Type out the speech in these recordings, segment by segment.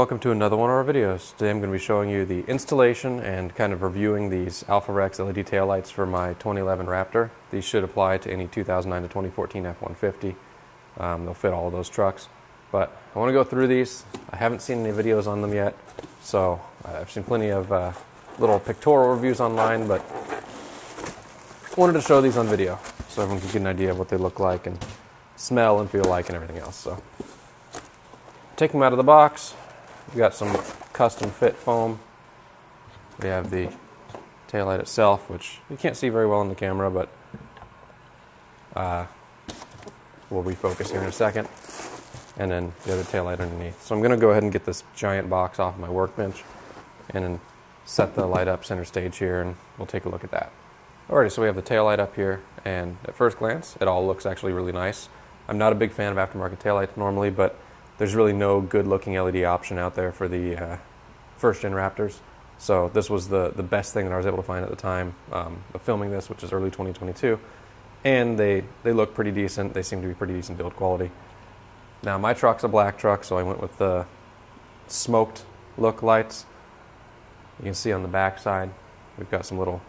welcome to another one of our videos. Today I'm going to be showing you the installation and kind of reviewing these AlphaRex LED taillights for my 2011 Raptor. These should apply to any 2009 to 2014 F-150. Um, they'll fit all of those trucks. But I want to go through these. I haven't seen any videos on them yet, so I've seen plenty of uh, little pictorial reviews online, but wanted to show these on video so everyone can get an idea of what they look like and smell and feel like and everything else. So take them out of the box. We've got some custom fit foam. We have the taillight itself, which you can't see very well in the camera, but uh, we'll refocus here in a second. And then the other taillight underneath. So I'm going to go ahead and get this giant box off my workbench and then set the light up center stage here, and we'll take a look at that. Alrighty, so we have the taillight up here, and at first glance, it all looks actually really nice. I'm not a big fan of aftermarket taillights normally, but there's really no good looking LED option out there for the uh, first gen Raptors. So this was the, the best thing that I was able to find at the time um, of filming this, which is early 2022. And they, they look pretty decent. They seem to be pretty decent build quality. Now my truck's a black truck, so I went with the smoked look lights. You can see on the back side, we've got some little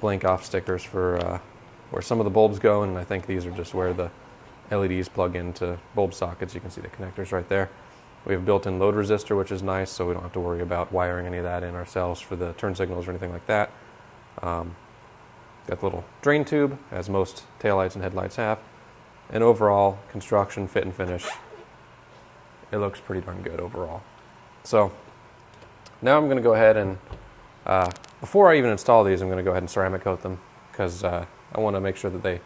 blink off stickers for uh, where some of the bulbs go, and I think these are just where the LEDs plug into bulb sockets. You can see the connectors right there. We have built-in load resistor, which is nice, so we don't have to worry about wiring any of that in ourselves for the turn signals or anything like that. Um, got the little drain tube, as most taillights and headlights have. And overall, construction, fit and finish, it looks pretty darn good overall. So now I'm going to go ahead and, uh, before I even install these, I'm going to go ahead and ceramic coat them because uh, I want to make sure that they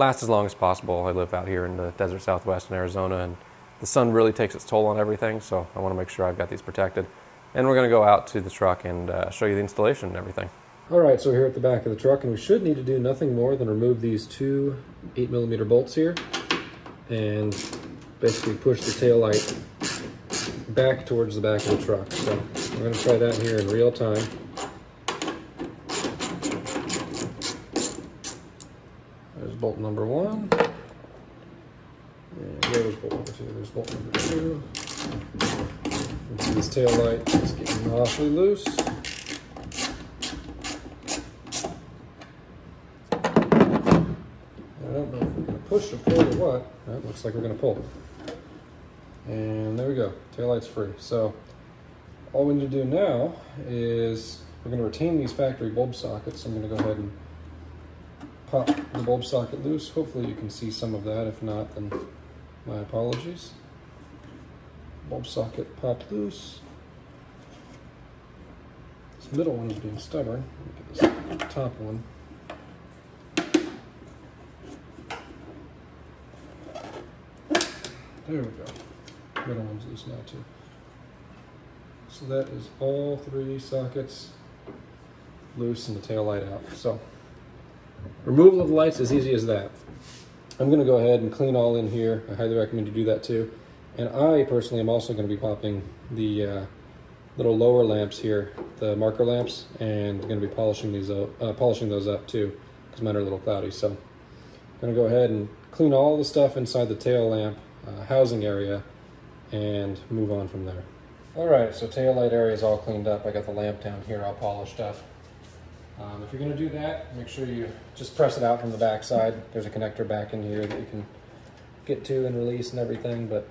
last as long as possible. I live out here in the desert southwest in Arizona, and the sun really takes its toll on everything, so I want to make sure I've got these protected. And we're going to go out to the truck and uh, show you the installation and everything. All right, so we're here at the back of the truck, and we should need to do nothing more than remove these two 8 millimeter bolts here, and basically push the tail light back towards the back of the truck. So we're going to try that here in real time. Number one. And there's bolt number two. There's bolt number two. see this tail light is getting awfully loose. I don't know if we're to push or pull or what. That looks like we're going to pull. And there we go. Tail light's free. So all we need to do now is we're going to retain these factory bulb sockets. So I'm going to go ahead and pop the bulb socket loose. Hopefully you can see some of that. If not, then my apologies. Bulb socket popped loose. This middle one is being stubborn. Look this top one. There we go. Middle one's loose now too. So that is all three sockets loose and the tail light out. So Removal of the lights as easy as that. I'm going to go ahead and clean all in here. I highly recommend you do that too. And I personally am also going to be popping the uh, little lower lamps here, the marker lamps, and going to be polishing these uh, polishing those up too, because mine are a little cloudy. So I'm going to go ahead and clean all the stuff inside the tail lamp uh, housing area and move on from there. All right, so tail light area is all cleaned up. I got the lamp down here all polished up. Um, if you're going to do that, make sure you just press it out from the back side. There's a connector back in here that you can get to and release and everything, but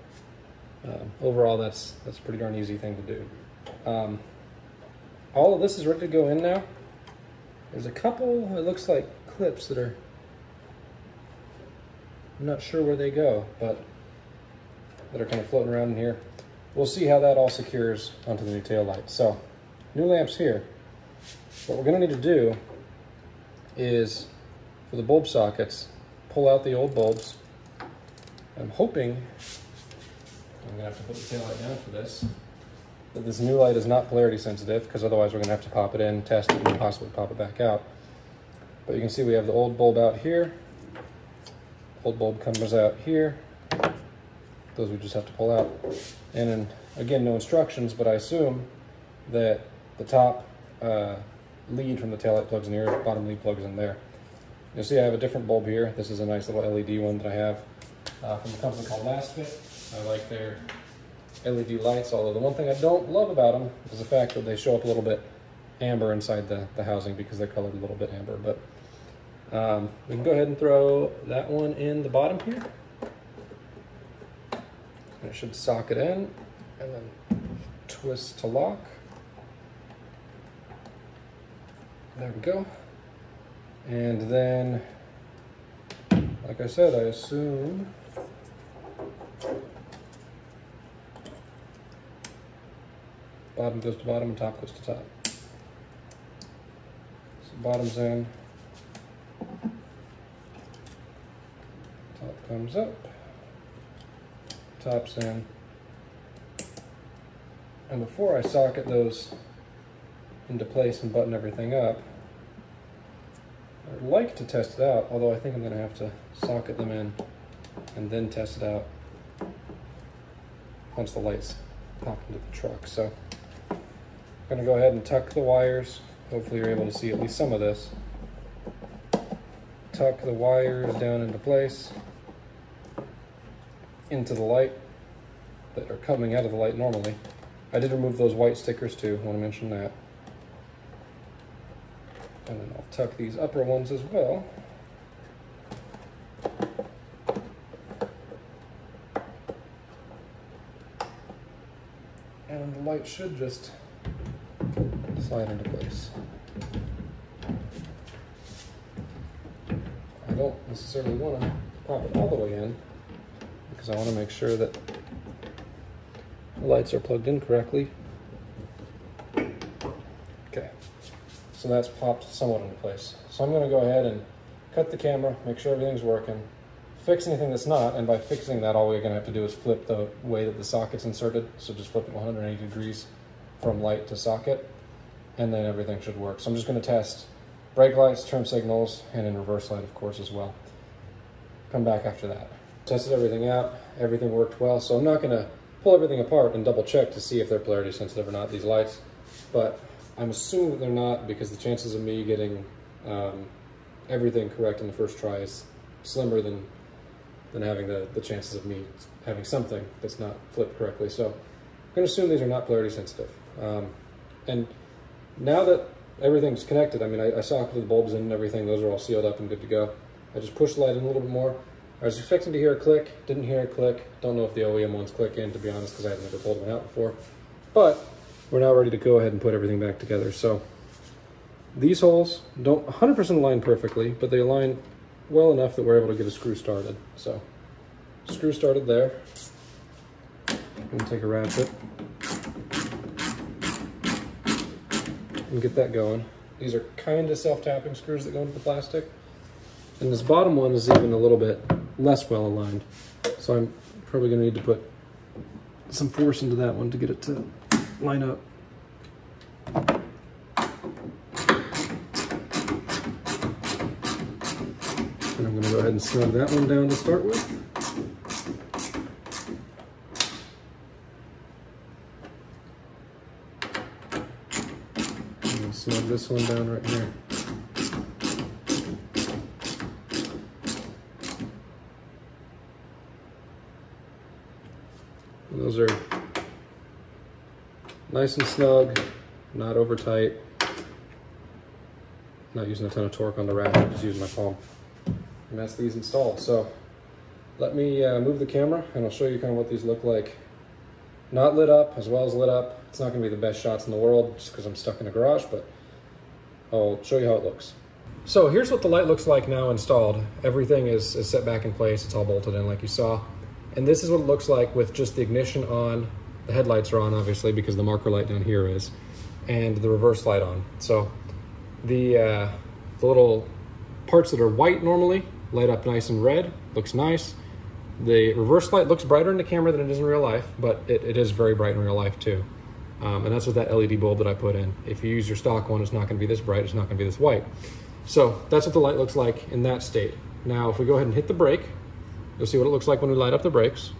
um, overall that's, that's a pretty darn easy thing to do. Um, all of this is ready to go in now. There's a couple, it looks like clips that are, I'm not sure where they go, but that are kind of floating around in here. We'll see how that all secures onto the new tail light. So, new lamps here. What we're going to need to do is, for the bulb sockets, pull out the old bulbs. I'm hoping, I'm going to have to put the tail light down for this, that this new light is not polarity sensitive, because otherwise we're going to have to pop it in, test it, and possibly pop it back out. But you can see we have the old bulb out here. Old bulb comes out here. Those we just have to pull out. And then, again, no instructions, but I assume that the top uh, lead from the taillight plugs in here, bottom lead plugs in there. You'll see I have a different bulb here. This is a nice little LED one that I have uh, from a company called Lasfit. I like their LED lights, although the one thing I don't love about them is the fact that they show up a little bit amber inside the, the housing because they're colored a little bit amber. But um, we can go ahead and throw that one in the bottom here. And it should socket it in and then twist to lock. There we go. And then, like I said, I assume bottom goes to bottom and top goes to top. So bottom's in, top comes up, top's in. And before I socket those into place and button everything up, I'd like to test it out, although I think I'm going to have to socket them in and then test it out once the lights pop into the truck. So I'm going to go ahead and tuck the wires. Hopefully you're able to see at least some of this. Tuck the wires down into place into the light that are coming out of the light normally. I did remove those white stickers too, want to mention that. And then I'll tuck these upper ones as well. And the light should just slide into place. I don't necessarily want to pop it all the way in because I want to make sure that the lights are plugged in correctly. So that's popped somewhat into place. So I'm going to go ahead and cut the camera, make sure everything's working, fix anything that's not, and by fixing that, all we're going to have to do is flip the way that the socket's inserted. So just flip it 180 degrees from light to socket, and then everything should work. So I'm just going to test brake lights, turn signals, and in reverse light, of course, as well. Come back after that. Tested everything out, everything worked well, so I'm not going to pull everything apart and double check to see if they're polarity sensitive or not, these lights. But I'm assuming that they're not because the chances of me getting um, everything correct in the first try is slimmer than than having the, the chances of me having something that's not flipped correctly. So I'm going to assume these are not polarity sensitive. Um, and now that everything's connected, I mean, I, I socketed the bulbs in and everything, those are all sealed up and good to go. I just pushed the light in a little bit more. I was expecting to hear a click, didn't hear a click. Don't know if the OEM ones click in, to be honest, because I had never pulled one out before. But we're now ready to go ahead and put everything back together. So these holes don't 100% align perfectly, but they align well enough that we're able to get a screw started. So screw started there. I'm gonna take a ratchet and get that going. These are kind of self-tapping screws that go into the plastic. And this bottom one is even a little bit less well aligned. So I'm probably gonna need to put some force into that one to get it to line up. And I'm gonna go ahead and snug that one down to start with. And snug this one down right here. Those are nice and snug, not over tight. Not using a ton of torque on the ratchet, just using my palm. And that's these installed. So let me uh, move the camera and I'll show you kind of what these look like. Not lit up as well as lit up. It's not gonna be the best shots in the world just because I'm stuck in a garage, but I'll show you how it looks. So here's what the light looks like now installed. Everything is, is set back in place. It's all bolted in like you saw. And this is what it looks like with just the ignition on. The headlights are on, obviously, because the marker light down here is, and the reverse light on. So the, uh, the little parts that are white normally light up nice and red, looks nice. The reverse light looks brighter in the camera than it is in real life, but it, it is very bright in real life too. Um, and that's with that LED bulb that I put in. If you use your stock one, it's not gonna be this bright, it's not gonna be this white. So that's what the light looks like in that state. Now, if we go ahead and hit the brake, You'll see what it looks like when we light up the brakes.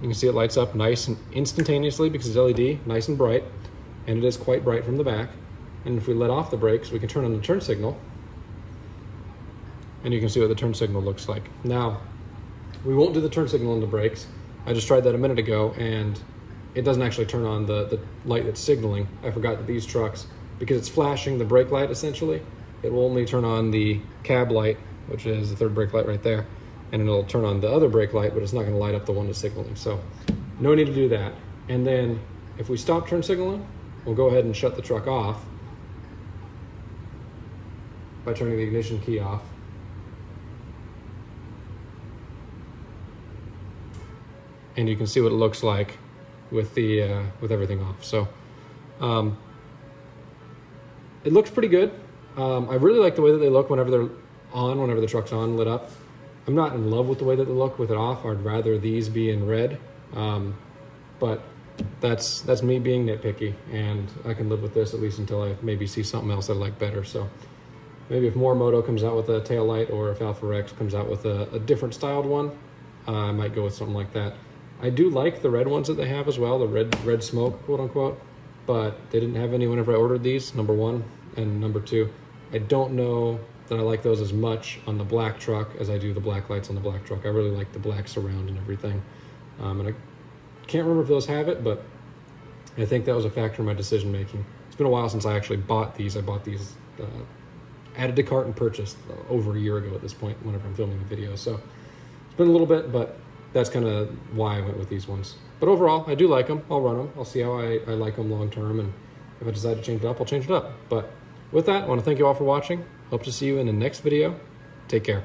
You can see it lights up nice and instantaneously because it's LED, nice and bright, and it is quite bright from the back. And if we let off the brakes, we can turn on the turn signal, and you can see what the turn signal looks like. Now, we won't do the turn signal on the brakes. I just tried that a minute ago and it doesn't actually turn on the, the light that's signaling. I forgot that these trucks, because it's flashing the brake light essentially, it will only turn on the cab light, which is the third brake light right there, and it'll turn on the other brake light, but it's not going to light up the one that's signaling. So no need to do that. And then if we stop turn signaling, we'll go ahead and shut the truck off by turning the ignition key off. And you can see what it looks like with the uh, with everything off. So um, it looks pretty good. Um, I really like the way that they look whenever they're on, whenever the truck's on, lit up. I'm not in love with the way that they look with it off. I'd rather these be in red. Um, but that's that's me being nitpicky, and I can live with this at least until I maybe see something else that I like better. So maybe if Morimoto comes out with a tail light, or if AlphaRex comes out with a, a different styled one, uh, I might go with something like that. I do like the red ones that they have as well, the red red smoke, quote unquote. But they didn't have any whenever I ordered these. Number one and number two, I don't know that I like those as much on the black truck as I do the black lights on the black truck. I really like the black surround and everything. Um, and I can't remember if those have it, but I think that was a factor in my decision making. It's been a while since I actually bought these. I bought these, uh, added to cart and purchased uh, over a year ago at this point whenever I'm filming the video. So it's been a little bit, but that's kind of why I went with these ones. But overall, I do like them. I'll run them. I'll see how I, I like them long term. And if I decide to change it up, I'll change it up. But with that, I want to thank you all for watching. Hope to see you in the next video. Take care.